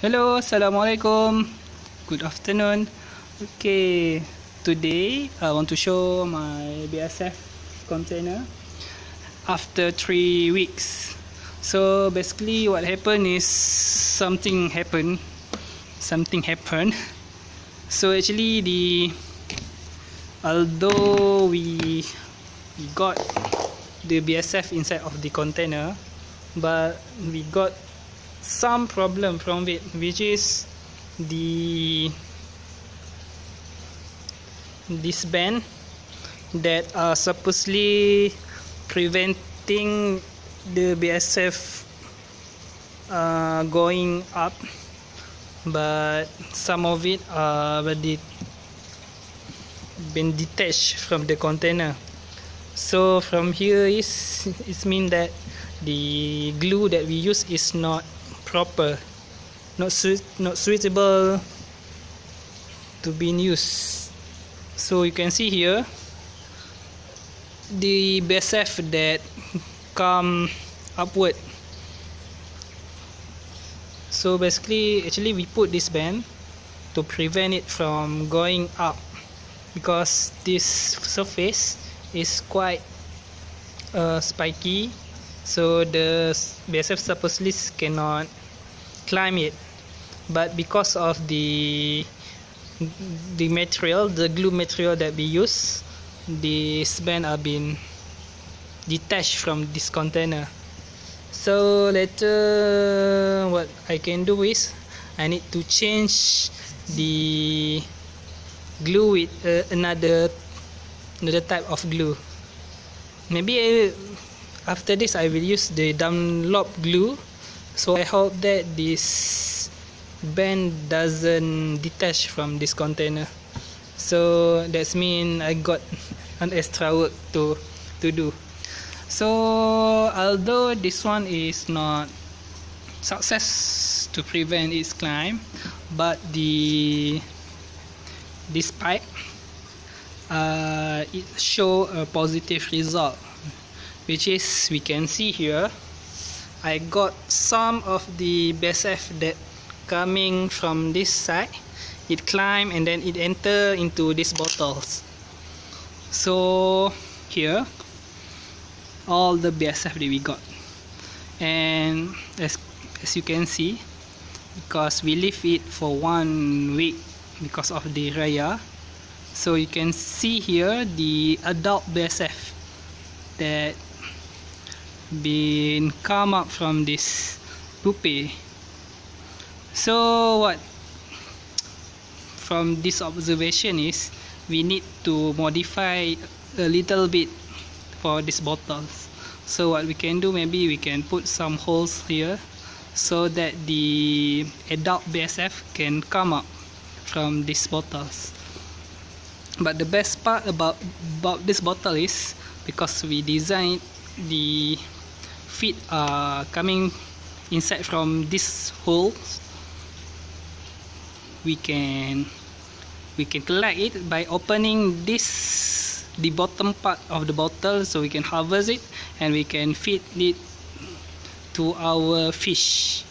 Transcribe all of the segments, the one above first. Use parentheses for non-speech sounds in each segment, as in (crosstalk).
Hello, Assalamualaikum. Good afternoon. Okay, today I want to show my BSF container after three weeks. So basically, what happened is something happened. Something happened. So actually, the although we got the BSF inside of the container, but we got some problem from it which is the this band that are supposedly preventing the BSF uh, going up but some of it are already been detached from the container. So from here is it mean that the glue that we use is not proper not su not suitable to be used so you can see here the BSF that come upward. So basically actually we put this band to prevent it from going up because this surface is quite uh, spiky so the BSF supposedly cannot climb it. But because of the the material the glue material that we use the band are been detached from this container. So later what I can do is I need to change the glue with uh, another another type of glue. Maybe I, after this I will use the Dunlop glue. So I hope that this band doesn't detach from this container. So that's mean I got (laughs) an extra work to to do. So although this one is not success to prevent its climb but the this pipe uh, it show a positive result which is we can see here I got some of the BSF that coming from this side. It climb and then it enter into these bottles. So here all the BSF that we got. And as, as you can see because we leave it for one week because of the raya so you can see here the adult BSF that been come up from this pupae so what from this observation is we need to modify a little bit for these bottles. So what we can do maybe we can put some holes here so that the adult BSF can come up from these bottles. But the best part about about this bottle is because we designed the feet are coming inside from this hole. We can we can collect it by opening this the bottom part of the bottle so we can harvest it and we can feed it to our fish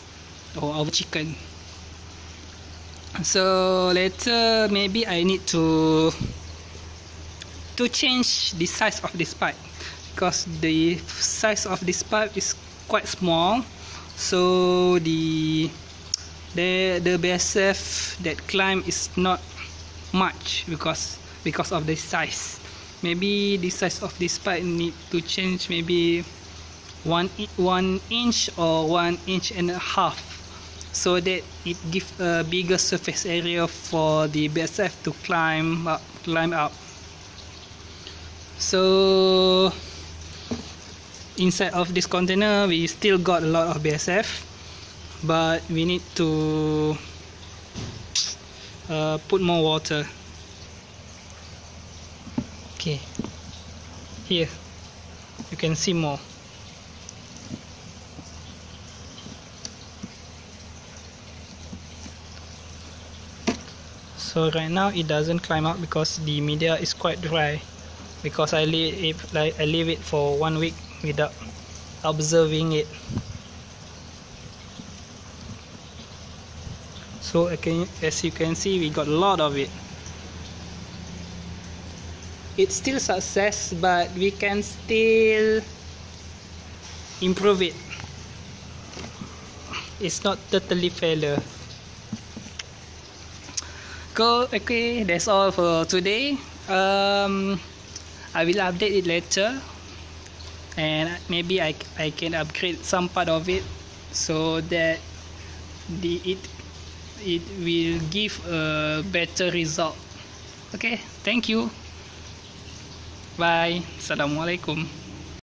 or our chicken. So later maybe I need to to change the size of this pipe because the size of this pipe is quite small. So the the the BSF that climb is not much because because of the size. Maybe the size of this pipe need to change maybe one one inch or one inch and a half. So that it give a bigger surface area for the BSF to climb up climb up. So inside of this container we still got a lot of BSF but we need to uh, put more water. Okay. Here. You can see more. So right now it doesn't climb up because the media is quite dry. Because I leave it like I leave it for one week without observing it. So again as you can see we got a lot of it. It's still success but we can still improve it. It's not totally failure. Go okay that's all for today. Um, I will update it later and maybe I, I can upgrade some part of it so that the it it will give a better result. Okay thank you. Bye. Assalamualaikum